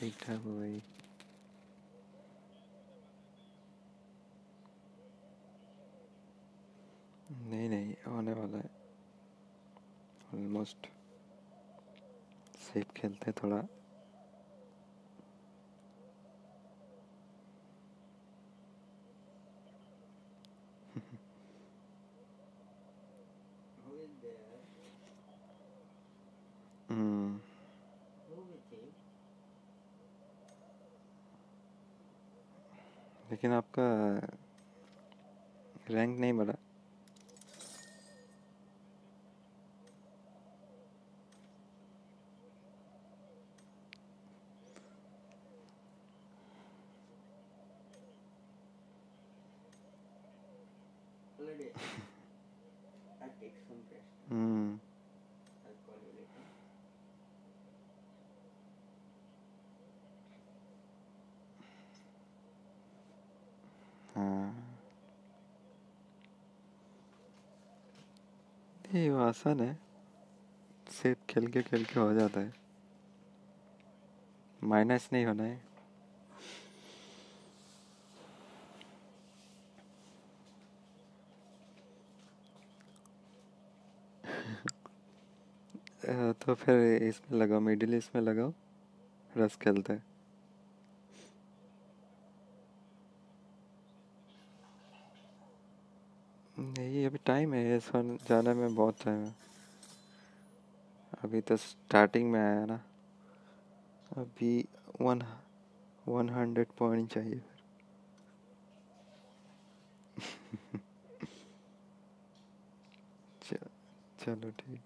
ठीक ठाक हो गई नहीं नहीं होने वाला है ऑलमोस्ट सेफ़ खेलते हैं थोड़ा लेकिन आपका रैंक नहीं बढ़ा। ये आसान है। सिर्फ़ खेल के खेल के हो जाता है। माइनस नहीं होना है। तो फिर इसमें लगाओ, मिडिल ईस्ट में लगाओ। रस खेलते हैं नहीं अभी टाइम है, इस वन जाने में बहुत टाइम है। अभी तो स्टार्टिंग में आया ना। अभी वन वन हंड्रेड पॉइंट चाहिए फिर। चलो ठीक।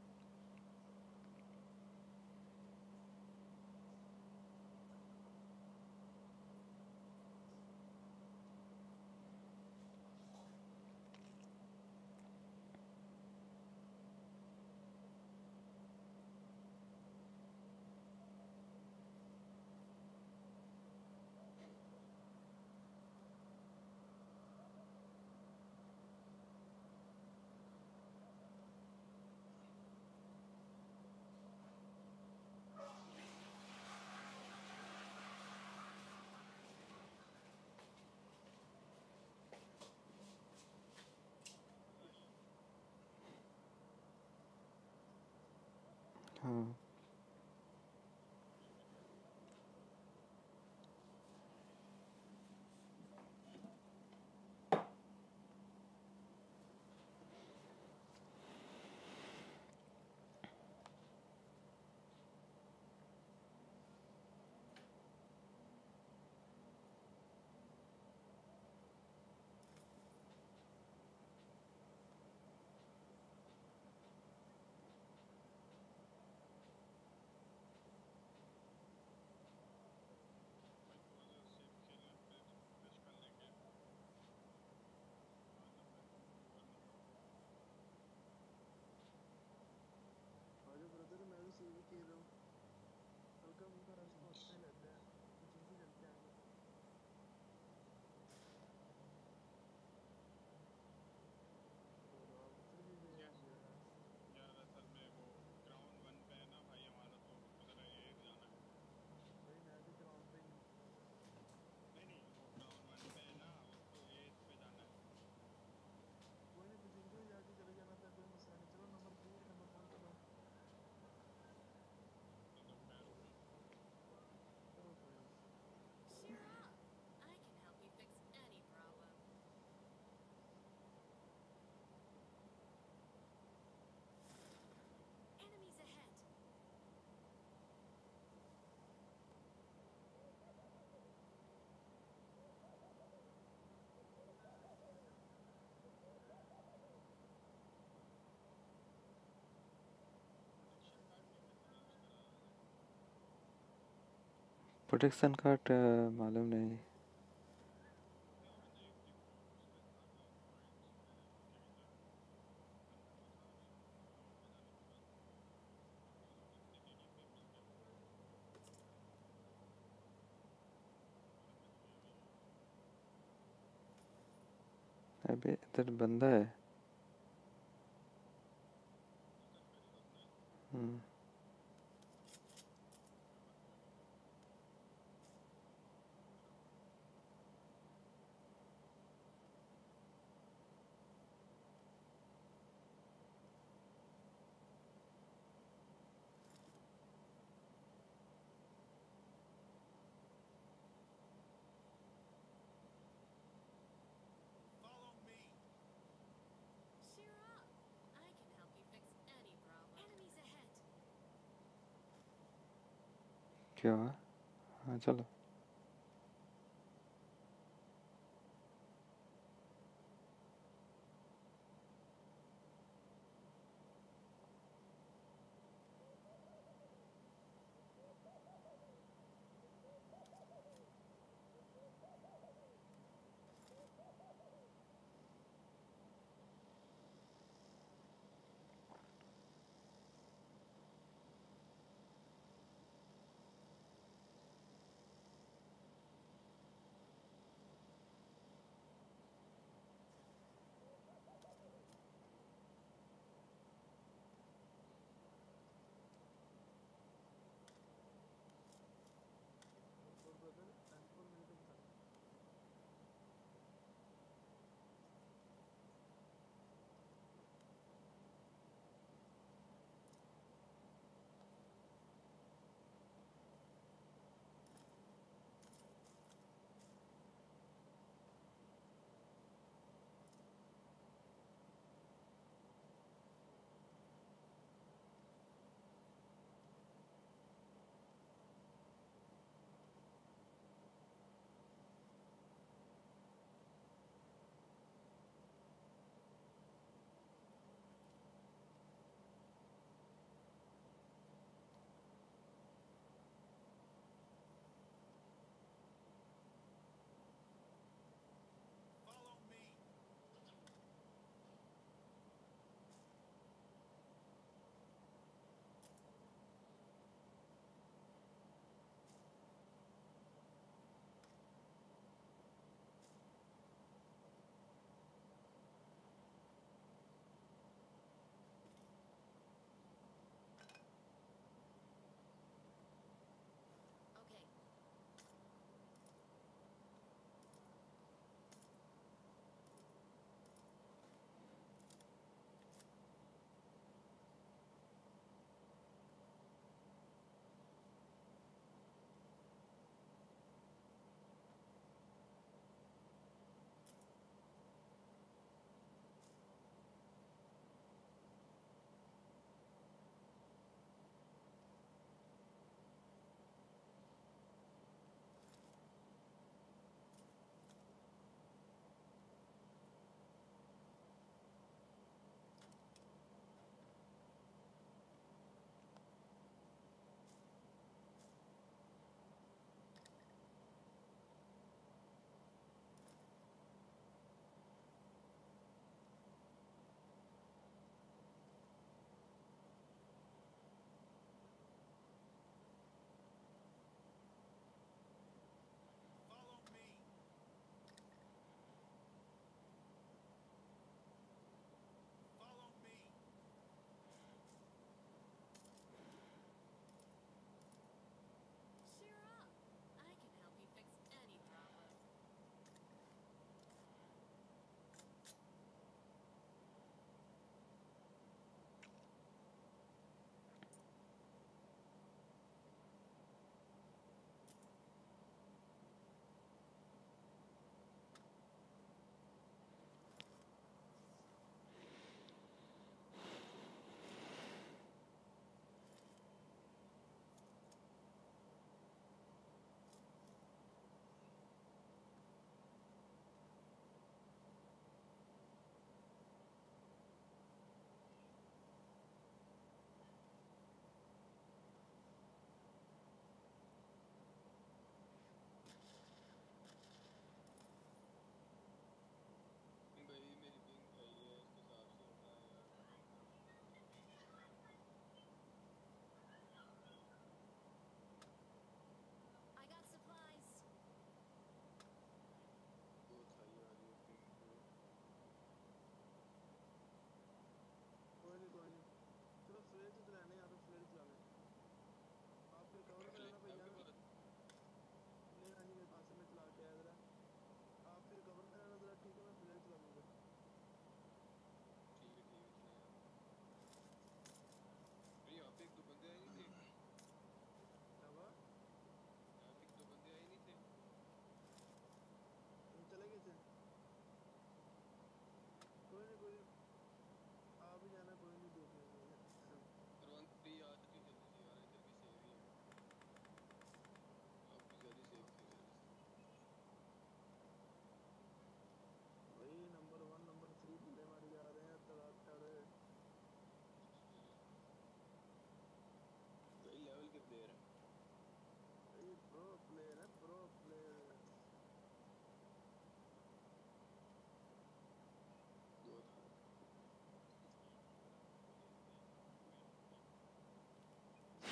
मैं भी सीवी खेल रहा हूँ हल्का फुल्का रश तो अच्छा ही लगता है कुछ इजी लगता है और आप फिर भी मैं यार असल में वो ग्राउंड वन पे है ना भाई हमारा तो उधर ये जाना है भाई मैं भी ग्राउंड पे ही हूँ नहीं नहीं वो ग्राउंड वन पे है ना उसको ए पे जाना है कोई नहीं कुछ इनको जाके चले जाना था कोई मसला नहीं चलो नंबर थ्री नंबर वन पे लो तो मैं रुक चलो कोई नहीं Cheer up! I can help you fix any problem. Enemies ahead! Protection card मालूम नहीं। इधर बंदा है। हम्म। क्या हुआ हाँ। चलो।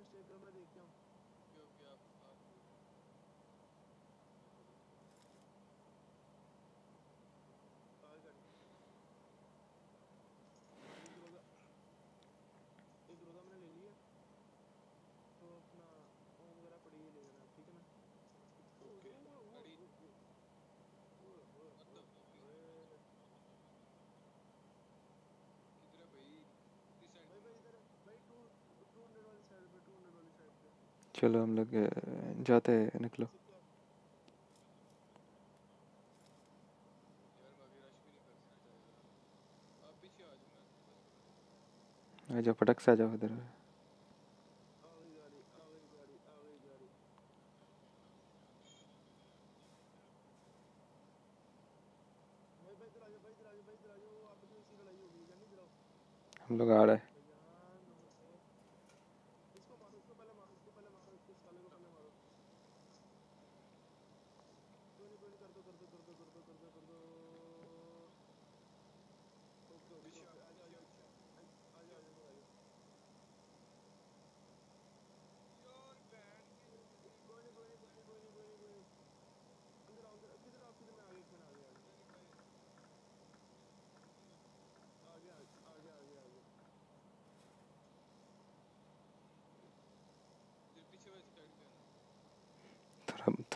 Başka şey yapamadık. चलो हम लोग जाते हैं, निकलो। जाओ, पटक से आ जाओ इधर। हम लोग आ रहे हैं।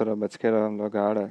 थोड़ा बच के रहो हम लोग आ रहे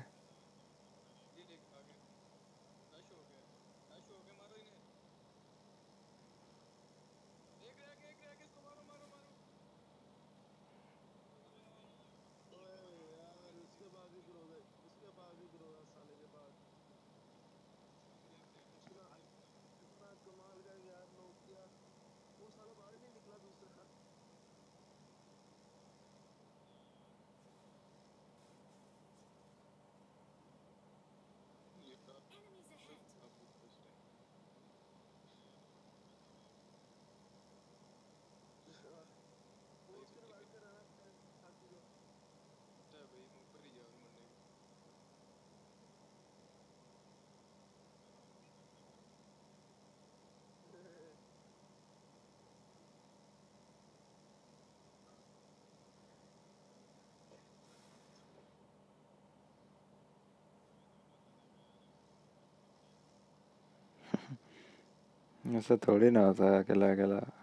sa tuli nada, äh, kela, kela.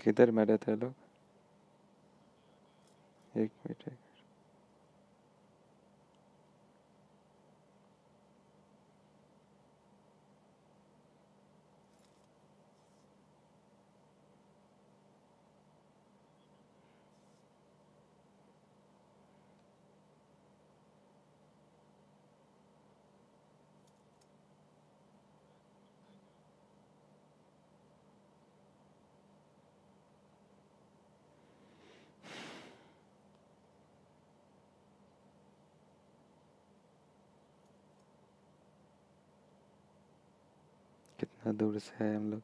किधर मरे थे लोग? एक मिनट। इतना दूर से आए हम लोग।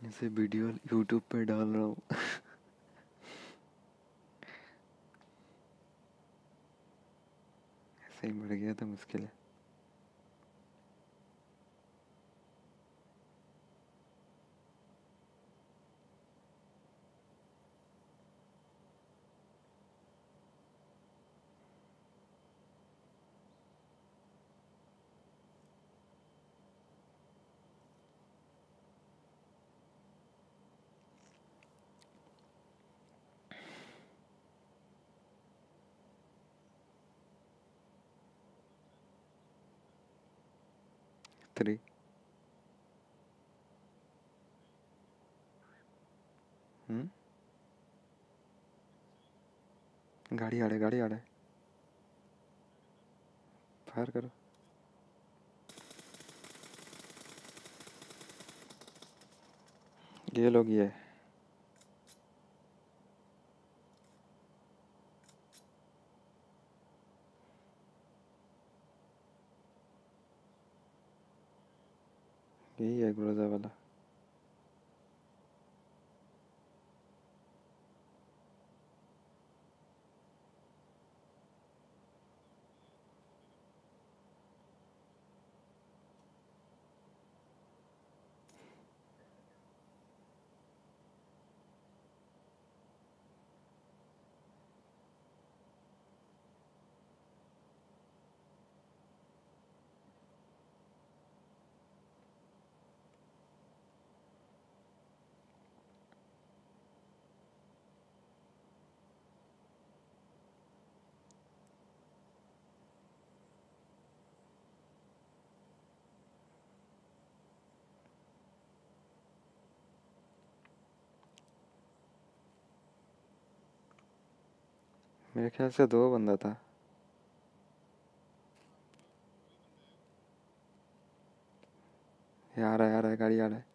ऐसे वीडियो यूट्यूब पे डाल रहा हूँ। ऐसे ही बढ़ गया तो मुश्किल। है थ्री हम्म गाड़ी आ रहा गाड़ी आ रहा। फायर करो। ये लोग ये। यही है ग्रोजा वाला मेरे ख्याल से दो बंदा था। यार आ रहा है गाड़ी आ रहा है।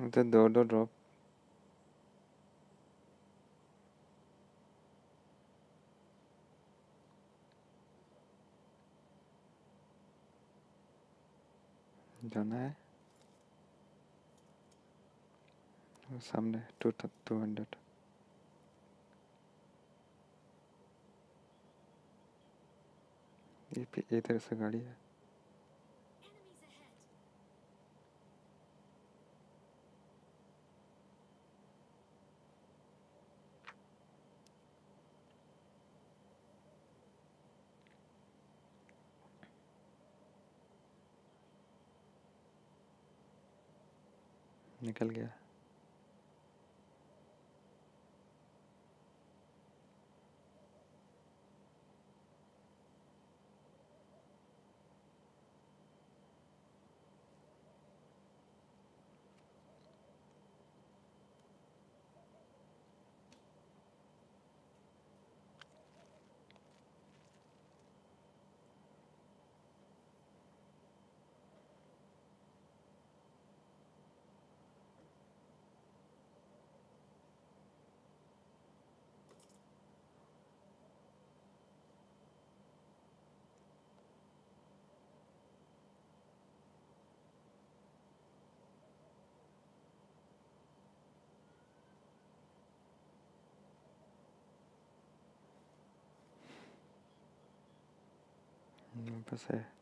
तो दो दो ड्रॉप जाना है। सामने टू टू हंड्रेड ये इधर से गाड़ी है। निकल गया। बस है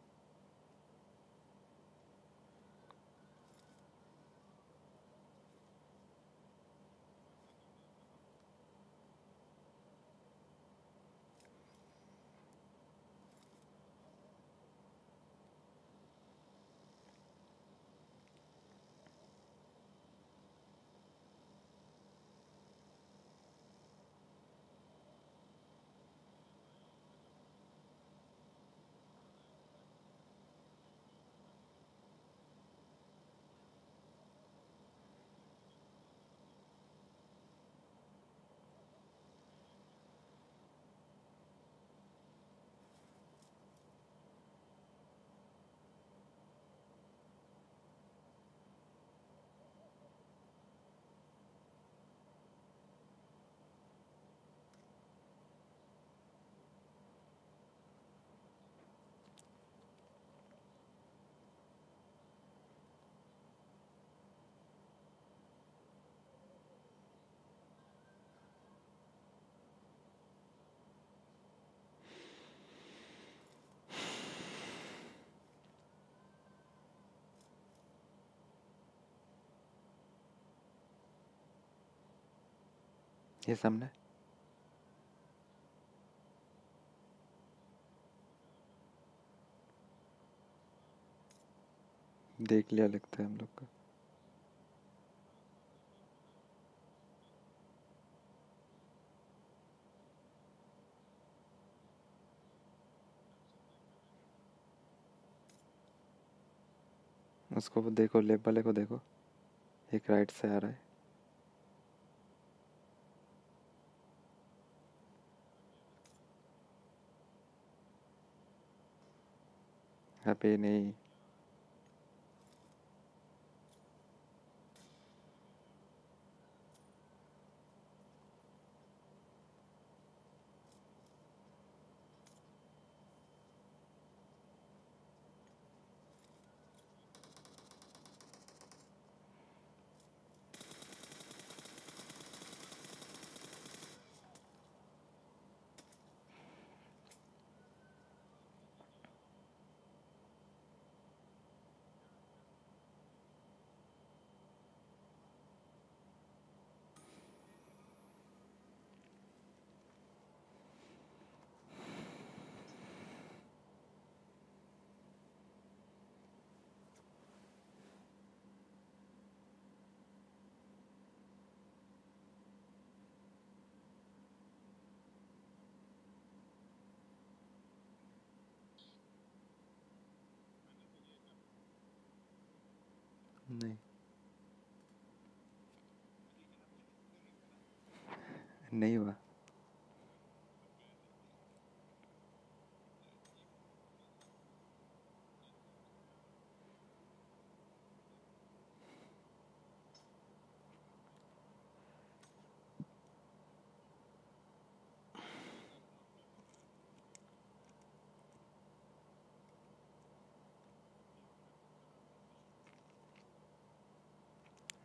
ये सामने। देख लिया लगता है हम लोग का। उसको देखो लेफ़्ट वाले को देखो। एक राइट से आ रहा है। ប្រពៃណី។ नहीं नहीं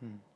हम्म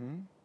हम्म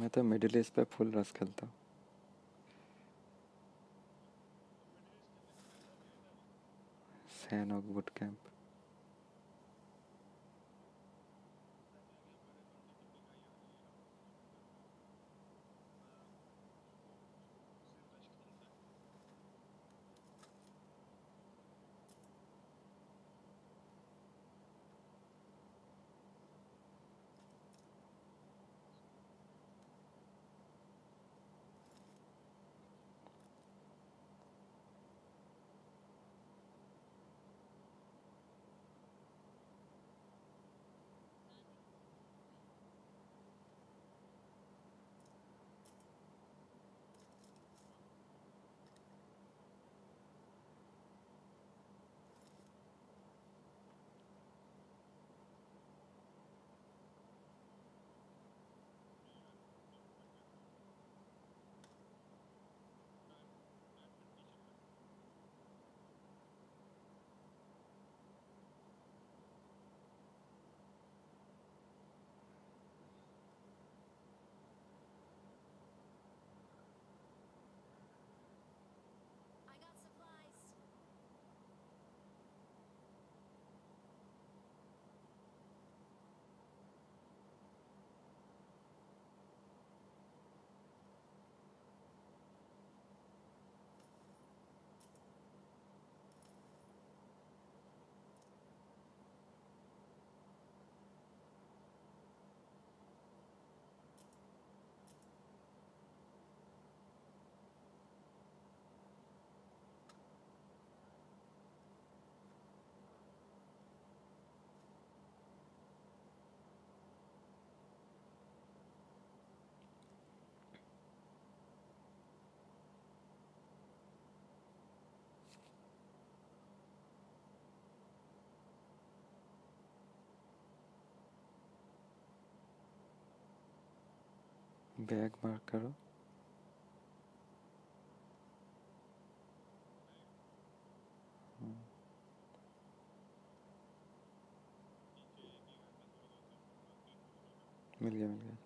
मैं तो मिडिल ईस्ट पे फुल रस खेलता हूँ। सैनोग बुट कैंप बैग मार्क करो। मिल गया मिल गया।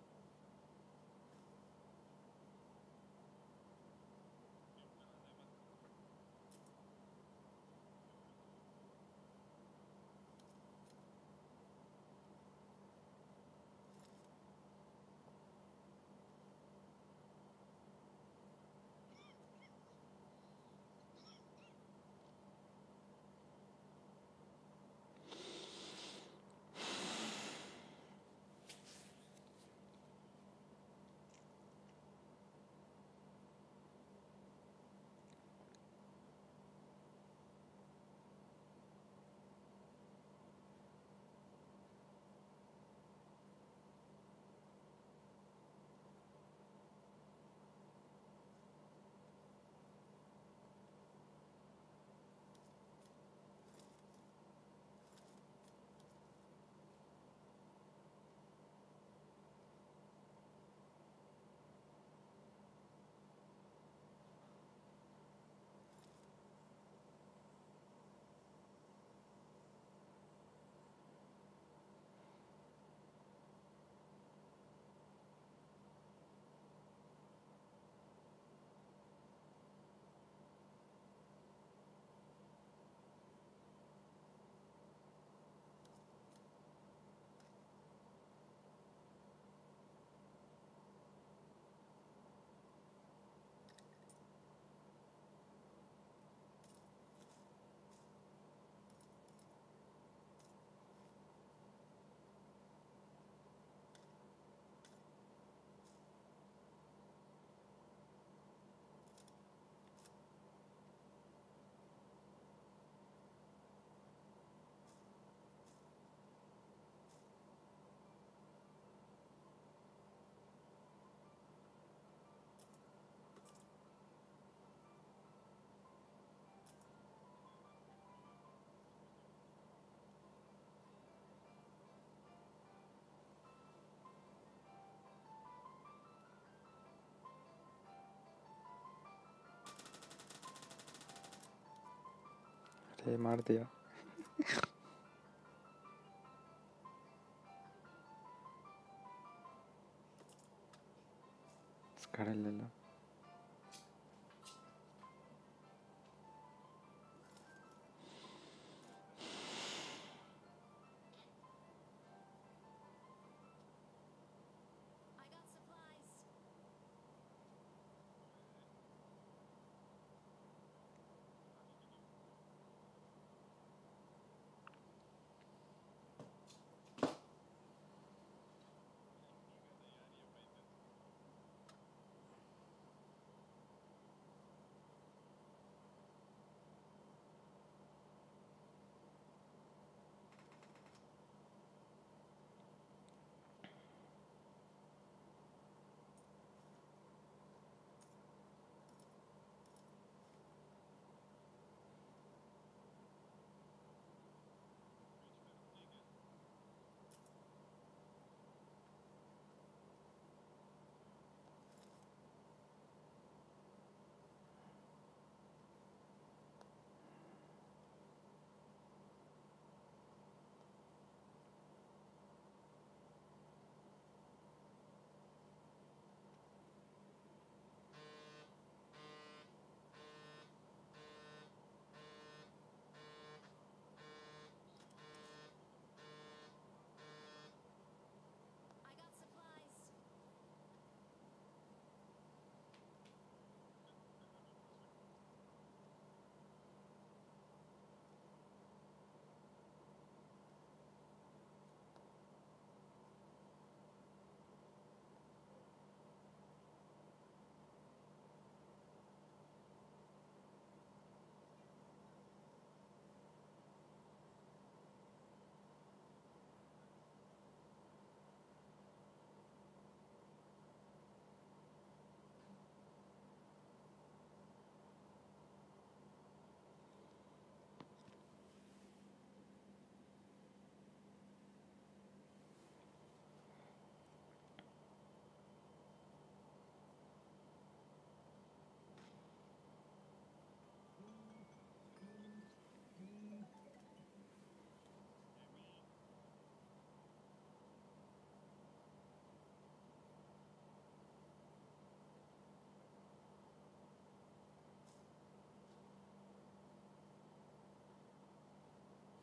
Mardia.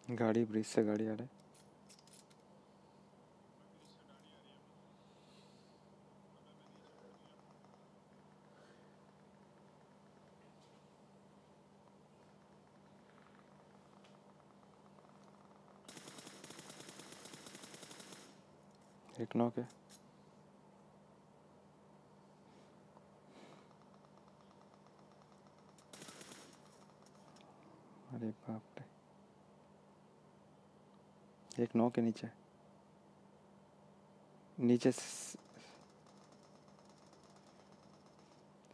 गाड़ी ब्रिज से गाड़ी आ रहा है। एक नौ है एक नौ के नीचे। नीचे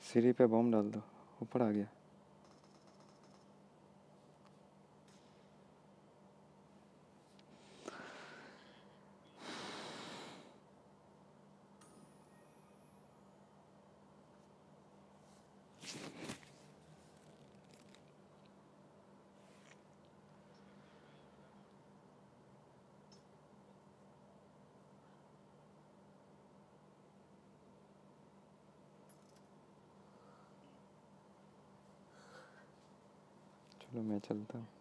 सीढ़ी पे बम डाल दो। ऊपर आ गया। मैं चलता